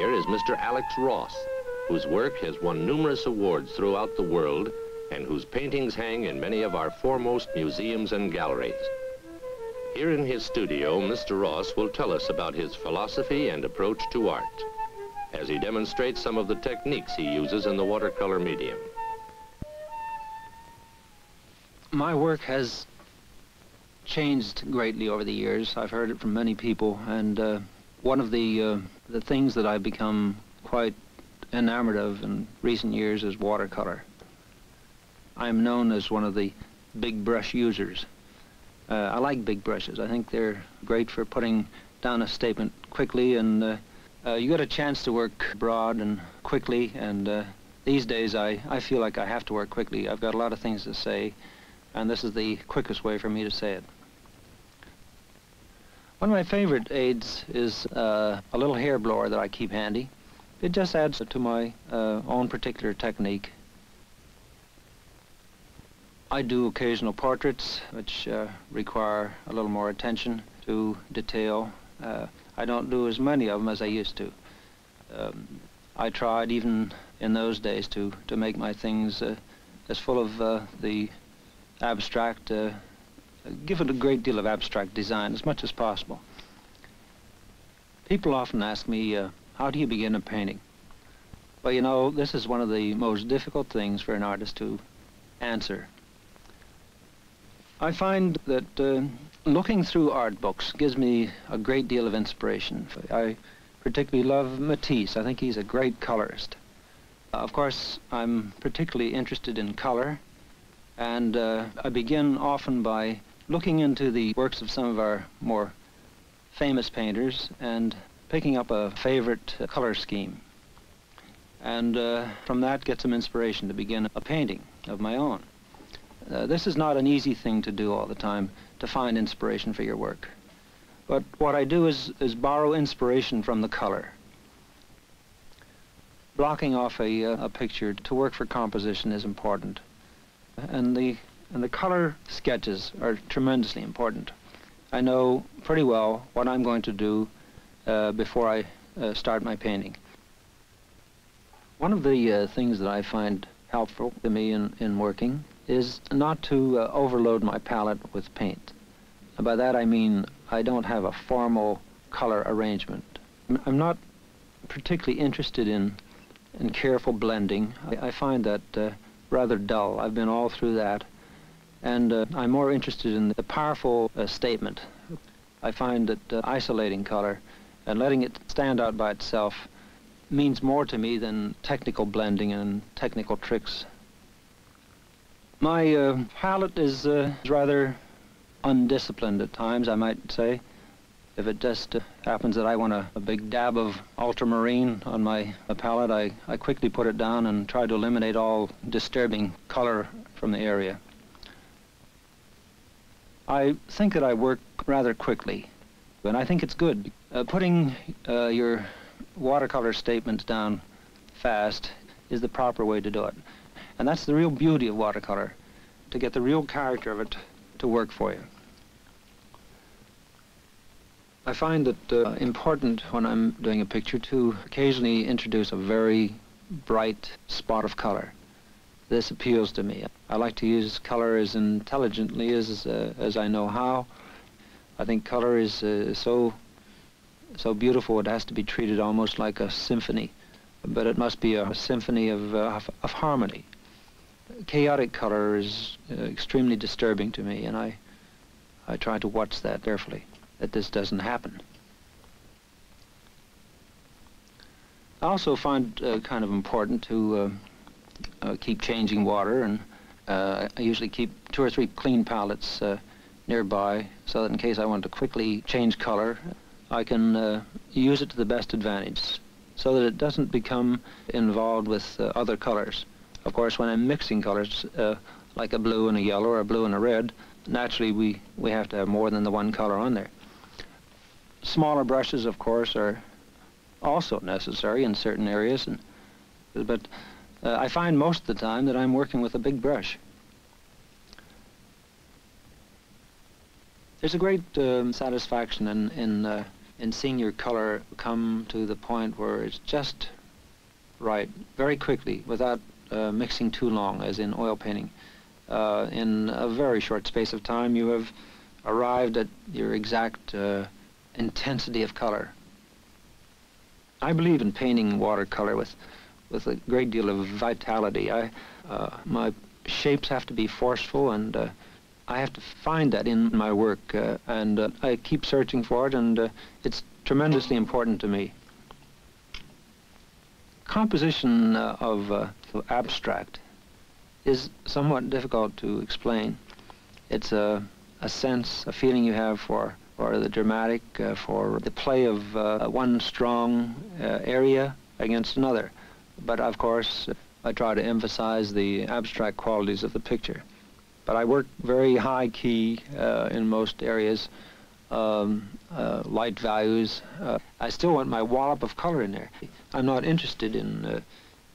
here is Mr. Alex Ross, whose work has won numerous awards throughout the world and whose paintings hang in many of our foremost museums and galleries. Here in his studio, Mr. Ross will tell us about his philosophy and approach to art as he demonstrates some of the techniques he uses in the watercolor medium. My work has changed greatly over the years. I've heard it from many people, and uh, one of the uh, the things that I've become quite enamored of in recent years is watercolor. I'm known as one of the big brush users. Uh, I like big brushes. I think they're great for putting down a statement quickly, and uh, uh, you get a chance to work broad and quickly, and uh, these days I, I feel like I have to work quickly. I've got a lot of things to say, and this is the quickest way for me to say it. One of my favorite aids is uh, a little hair blower that I keep handy. It just adds to my uh, own particular technique. I do occasional portraits, which uh, require a little more attention to detail. Uh, I don't do as many of them as I used to. Um, I tried even in those days to, to make my things uh, as full of uh, the abstract give it a great deal of abstract design as much as possible. People often ask me, uh, how do you begin a painting? Well, you know, this is one of the most difficult things for an artist to answer. I find that uh, looking through art books gives me a great deal of inspiration. I particularly love Matisse. I think he's a great colorist. Uh, of course, I'm particularly interested in color, and uh, I begin often by looking into the works of some of our more famous painters and picking up a favorite color scheme. And uh, from that get some inspiration to begin a painting of my own. Uh, this is not an easy thing to do all the time, to find inspiration for your work. But what I do is, is borrow inspiration from the color. Blocking off a, uh, a picture to work for composition is important. And the and the color sketches are tremendously important. I know pretty well what I'm going to do uh, before I uh, start my painting. One of the uh, things that I find helpful to me in, in working is not to uh, overload my palette with paint. And by that I mean I don't have a formal color arrangement. I'm not particularly interested in, in careful blending. I, I find that uh, rather dull. I've been all through that. And uh, I'm more interested in the powerful uh, statement. I find that uh, isolating color and letting it stand out by itself means more to me than technical blending and technical tricks. My uh, palette is uh, rather undisciplined at times, I might say. If it just uh, happens that I want a, a, big dab of ultramarine on my palette, I, I quickly put it down and try to eliminate all disturbing color from the area. I think that I work rather quickly, and I think it's good. Uh, putting uh, your watercolor statements down fast is the proper way to do it. And that's the real beauty of watercolor, to get the real character of it to work for you. I find it uh, important when I'm doing a picture to occasionally introduce a very bright spot of color this appeals to me. I like to use color as intelligently as, uh, as I know how. I think color is uh, so, so beautiful it has to be treated almost like a symphony, but it must be a symphony of, uh, of, harmony. Chaotic color is uh, extremely disturbing to me, and I, I try to watch that carefully, that this doesn't happen. I also find uh, kind of important to uh, keep changing water, and uh, I usually keep two or three clean palettes uh, nearby so that in case I want to quickly change color, I can uh, use it to the best advantage so that it doesn't become involved with uh, other colors. Of course, when I'm mixing colors, like a blue and a yellow or a blue and a red, naturally we, we have to have more than the one color on there. Smaller brushes, of course, are also necessary in certain areas, and, but uh, I find most of the time that I'm working with a big brush. There's a great um, satisfaction in, in, uh, in seeing your color come to the point where it's just right very quickly without uh, mixing too long as in oil painting. Uh, in a very short space of time you have arrived at your exact uh, intensity of color. I believe in painting watercolor with with a great deal of vitality. I, uh, my shapes have to be forceful and uh, I have to find that in my work uh, and uh, I keep searching for it and uh, it's tremendously important to me. Composition uh, of abstract is somewhat difficult to explain. It's a, a sense, a feeling you have for, for the dramatic, for the play of one strong area against another but of course I try to emphasize the abstract qualities of the picture. But I work very high key uh, in most areas, um, uh, light values. Uh, I still want my wallop of color in there. I'm not interested in uh,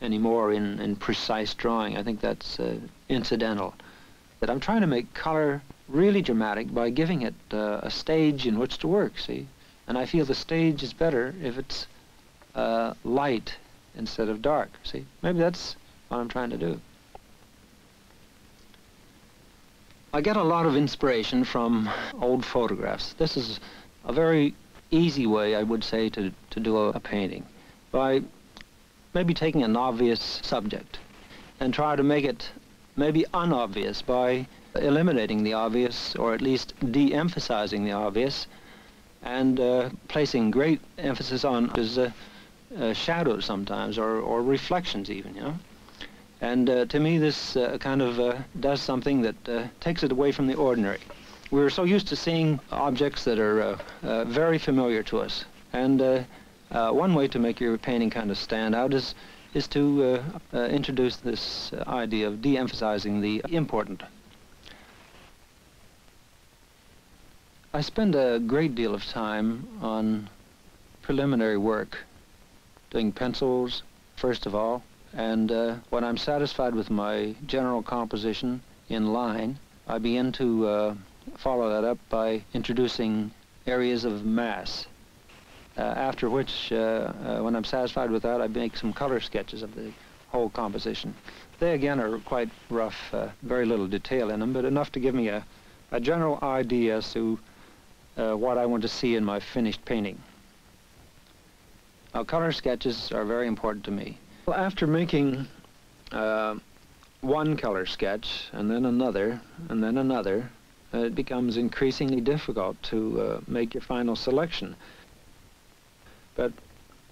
anymore in, in precise drawing. I think that's uh, incidental. But I'm trying to make color really dramatic by giving it uh, a stage in which to work, see? And I feel the stage is better if it's light instead of dark. See, maybe that's what I'm trying to do. I get a lot of inspiration from old photographs. This is a very easy way, I would say, to, to do a, a painting. By maybe taking an obvious subject and try to make it maybe unobvious by eliminating the obvious or at least de-emphasizing the obvious and uh, placing great emphasis on is uh, uh, shadows sometimes, or, or reflections even, you know. And uh, to me, this uh, kind of uh, does something that uh, takes it away from the ordinary. We're so used to seeing objects that are very familiar to us. And one way to make your painting kind of stand out is, is to introduce this idea of de-emphasizing the important. I spend a great deal of time on preliminary work doing pencils first of all, and uh, when I'm satisfied with my general composition in line, I begin to uh, follow that up by introducing areas of mass. Uh, after which, uh, uh, when I'm satisfied with that, I make some color sketches of the whole composition. They again are quite rough, uh, very little detail in them, but enough to give me a, a general idea as to what I want to see in my finished painting. Now, color sketches are very important to me. Well, after making uh, one color sketch, and then another, and then another, uh, it becomes increasingly difficult to uh, make your final selection. But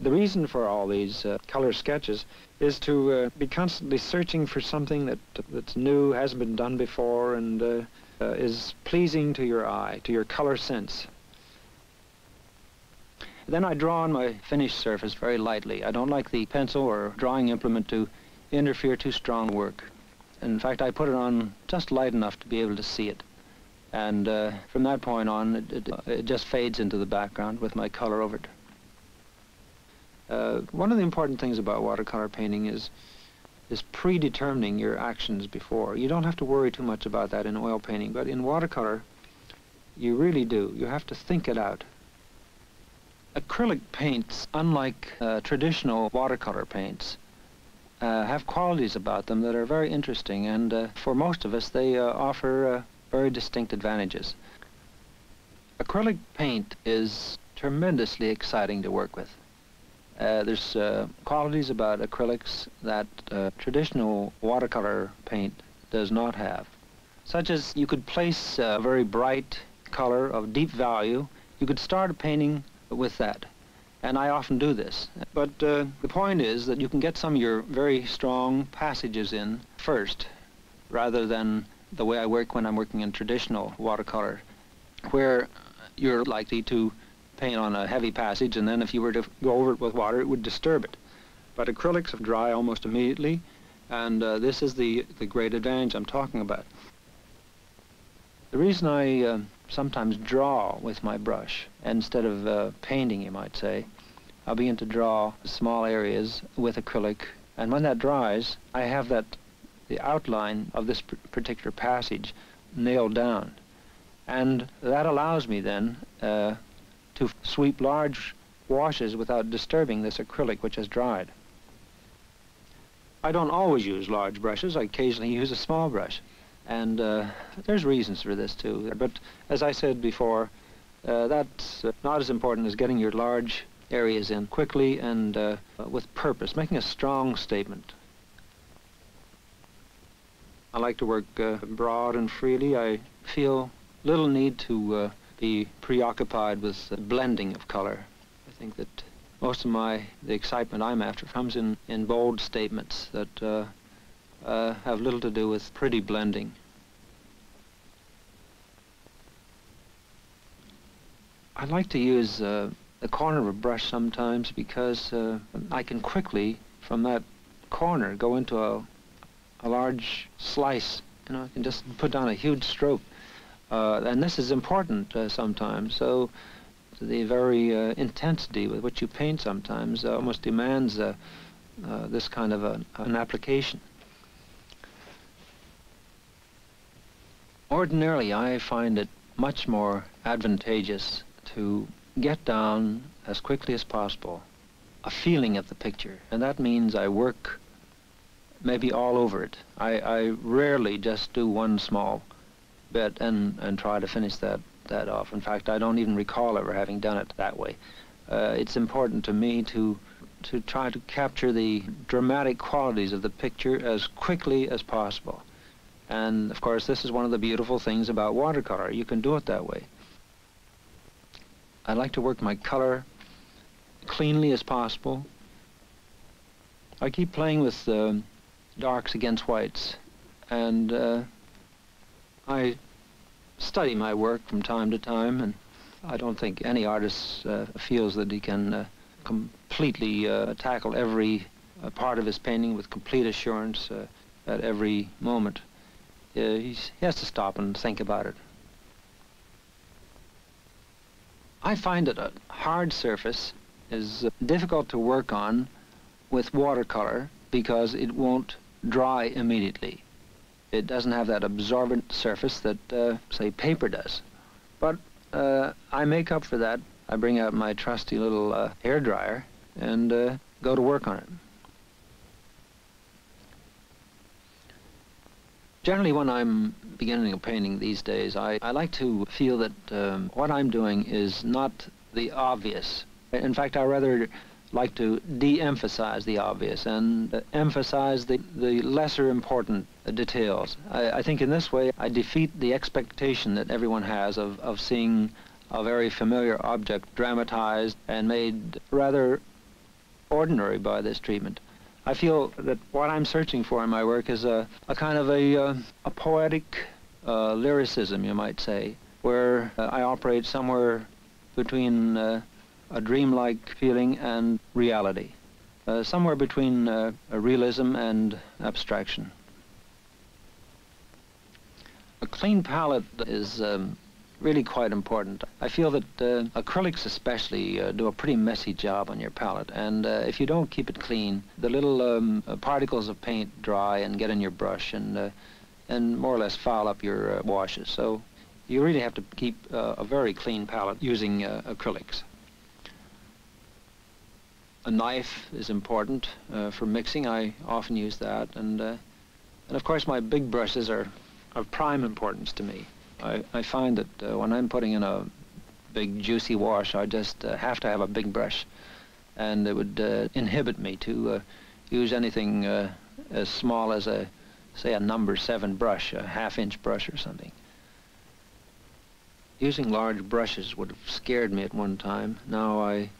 the reason for all these uh, color sketches is to uh, be constantly searching for something that that's new, hasn't been done before, and is pleasing to your eye, to your color sense. Then I draw on my finished surface very lightly. I don't like the pencil or drawing implement to interfere too strong work. In fact, I put it on just light enough to be able to see it. And uh, from that point on, it, it, it, just fades into the background with my color over it. Uh, one of the important things about watercolor painting is is predetermining your actions before. You don't have to worry too much about that in oil painting, but in watercolor, you really do. You have to think it out. Acrylic paints, unlike uh, traditional watercolor paints, uh, have qualities about them that are very interesting, and uh, for most of us, they uh, offer uh, very distinct advantages. Acrylic paint is tremendously exciting to work with. Uh, there's qualities about acrylics that traditional watercolor paint does not have, such as you could place a very bright color of deep value. You could start a painting with that. And I often do this. But uh, the point is that you can get some of your very strong passages in first, rather than the way I work when I'm working in traditional watercolor, where you're likely to paint on a heavy passage, and then if you were to go over it with water, it would disturb it. But acrylics have dry almost immediately, and uh, this is the, the great advantage I'm talking about. The reason I uh, sometimes draw with my brush instead of uh, painting, you might say. I'll begin to draw small areas with acrylic, and when that dries, I have that the outline of this particular passage nailed down. And that allows me then uh, to sweep large washes without disturbing this acrylic which has dried. I don't always use large brushes. I occasionally use a small brush. And uh, there's reasons for this too. But as I said before, uh, that's uh, not as important as getting your large areas in quickly and uh, with purpose, making a strong statement. I like to work uh, broad and freely. I feel little need to uh, be preoccupied with blending of color. I think that most of my the excitement I'm after comes in in bold statements that uh, have little to do with pretty blending. I like to use uh, the corner of a brush sometimes because uh, I can quickly, from that corner, go into a, a large slice. You know, I can just put down a huge stroke. Uh, and this is important uh, sometimes. So the very uh, intensity with which you paint sometimes uh, almost demands this kind of a, an application. Ordinarily, I find it much more advantageous to get down as quickly as possible a feeling of the picture, and that means I work maybe all over it. I, I rarely just do one small bit and, and try to finish that, that off. In fact, I don't even recall ever having done it that way. Uh, it's important to me to to try to capture the dramatic qualities of the picture as quickly as possible. And of course, this is one of the beautiful things about watercolor. You can do it that way. I like to work my color cleanly as possible. I keep playing with uh, darks against whites, and uh, I study my work from time to time, and I don't think any artist uh, feels that he can uh, completely uh, tackle every uh, part of his painting with complete assurance at every moment. Uh, he has to stop and think about it. I find that a hard surface is difficult to work on with watercolor because it won't dry immediately. It doesn't have that absorbent surface that, uh, say, paper does. But uh, I make up for that. I bring out my trusty little uh, hair dryer and uh, go to work on it. Generally, when I'm beginning a painting these days, I, I like to feel that um, what I'm doing is not the obvious. In fact, I rather like to de-emphasize the obvious and uh, emphasize the, the lesser important uh, details. I, I, think in this way I defeat the expectation that everyone has of, of seeing a very familiar object dramatized and made rather ordinary by this treatment. I feel that what I'm searching for in my work is a, a kind of a, uh, a poetic uh, lyricism, you might say, where uh, I operate somewhere between uh, a dreamlike feeling and reality, uh, somewhere between uh, realism and abstraction. A clean palette is um, really quite important. I feel that uh, acrylics especially uh, do a pretty messy job on your palette and uh, if you don't keep it clean the little um, particles of paint dry and get in your brush and uh, and more or less foul up your washes so you really have to keep a very clean palette using acrylics. A knife is important uh, for mixing. I often use that. And, uh, and of course, my big brushes are of prime importance to me. I, I find that uh, when I'm putting in a big juicy wash, I just uh, have to have a big brush. And it would uh, inhibit me to uh, use anything as small as a, say, a number seven brush, a half-inch brush or something. Using large brushes would have scared me at one time. Now I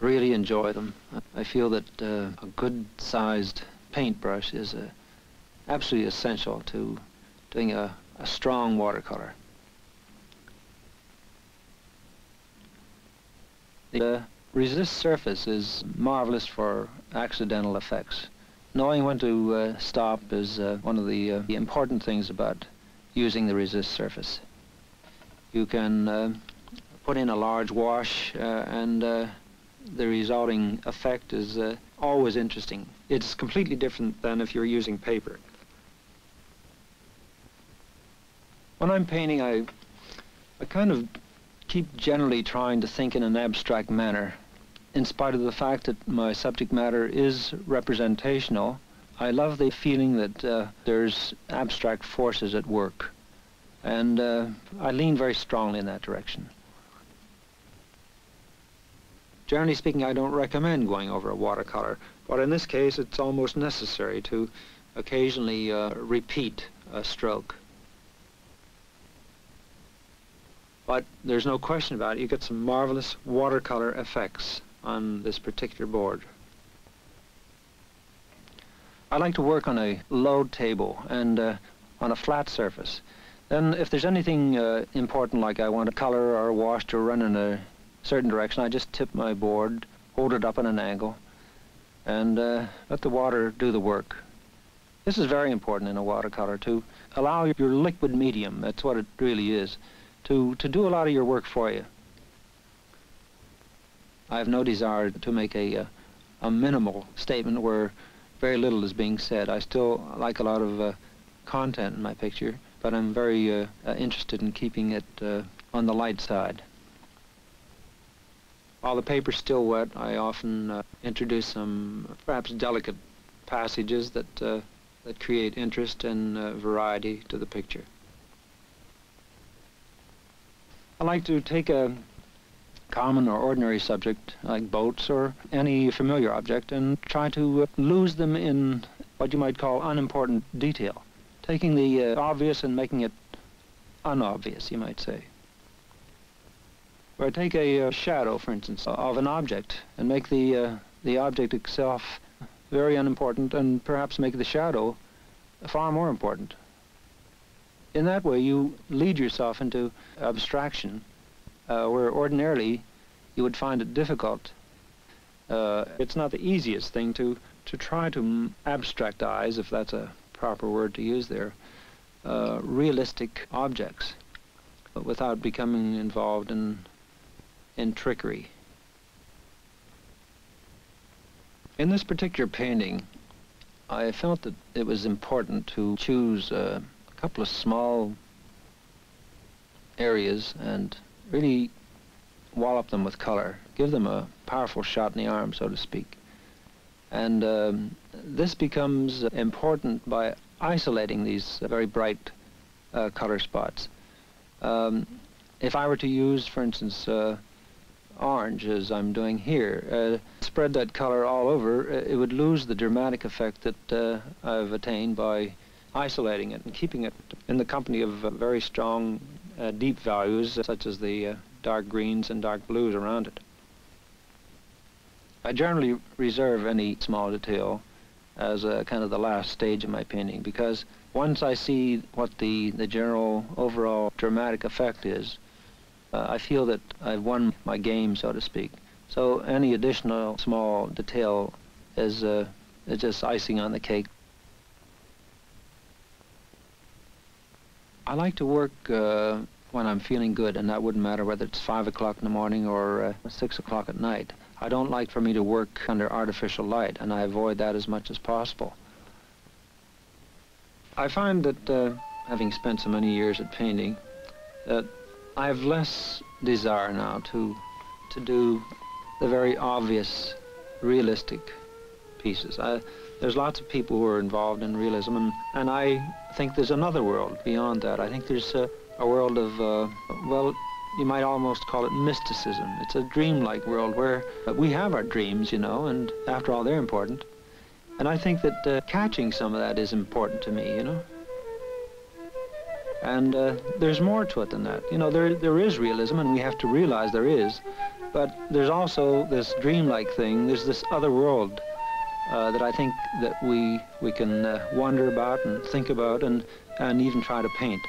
really enjoy them. I feel that uh, a good-sized paintbrush is uh, absolutely essential to doing a, a strong watercolor. The uh, resist surface is marvelous for accidental effects. Knowing when to uh, stop is uh, one of the, uh, the, important things about using the resist surface. You can put in a large wash and the resulting effect is uh, always interesting. It's completely different than if you're using paper. When I'm painting, I, I kind of keep generally trying to think in an abstract manner. In spite of the fact that my subject matter is representational, I love the feeling that uh, there's abstract forces at work. And uh, I lean very strongly in that direction. Generally speaking, I don't recommend going over a watercolor, but in this case, it's almost necessary to occasionally uh, repeat a stroke. But there's no question about it, you get some marvelous watercolor effects on this particular board. I like to work on a load table and uh, on a flat surface. Then if there's anything uh, important like I want a color or wash to run in a certain direction, I just tip my board, hold it up at an angle, and uh, let the water do the work. This is very important in a watercolor to allow your liquid medium, that's what it really is, to, to do a lot of your work for you. I have no desire to make a, a, a minimal statement where very little is being said. I still like a lot of uh, content in my picture, but I'm very uh, uh, interested in keeping it uh, on the light side. While the paper's still wet, I often uh, introduce some perhaps delicate passages that, uh, that create interest and uh, variety to the picture. I like to take a common or ordinary subject like boats or any familiar object and try to uh, lose them in what you might call unimportant detail, taking the uh, obvious and making it unobvious, you might say. Or take a uh, shadow, for instance, of an object and make the, uh, the object itself very unimportant and perhaps make the shadow far more important. In that way, you lead yourself into abstraction, uh, where ordinarily you would find it difficult. Uh, it's not the easiest thing to, to try to abstractize, if that's a proper word to use there, uh, realistic objects without becoming involved in in trickery. In this particular painting, I felt that it was important to choose uh, couple of small areas and really wallop them with color, give them a powerful shot in the arm, so to speak. And um, this becomes important by isolating these very bright uh, color spots. Um, if I were to use, for instance, uh, orange as I'm doing here. Uh, spread that color all over, uh, it would lose the dramatic effect that uh, I've attained by isolating it and keeping it in the company of uh, very strong uh, deep values such as the uh, dark greens and dark blues around it. I generally reserve any small detail as kind of the last stage of my painting because once I see what the, the general overall dramatic effect is, uh, I feel that I've won my game, so to speak. So any additional small detail is, uh, is just icing on the cake. I like to work uh, when I'm feeling good, and that wouldn't matter whether it's 5 o'clock in the morning or uh, 6 o'clock at night. I don't like for me to work under artificial light, and I avoid that as much as possible. I find that, uh, having spent so many years at painting, that I have less desire now to, to do the very obvious, realistic pieces. I, there's lots of people who are involved in realism, and, and I think there's another world beyond that. I think there's a, a world of, uh, well, you might almost call it mysticism. It's a dreamlike world where we have our dreams, you know, and after all, they're important. And I think that uh, catching some of that is important to me, you know. And uh, there's more to it than that. You know, there, there is realism, and we have to realize there is. But there's also this dreamlike thing. There's this other world uh, that I think that we, we can uh, wonder about and think about and, and even try to paint.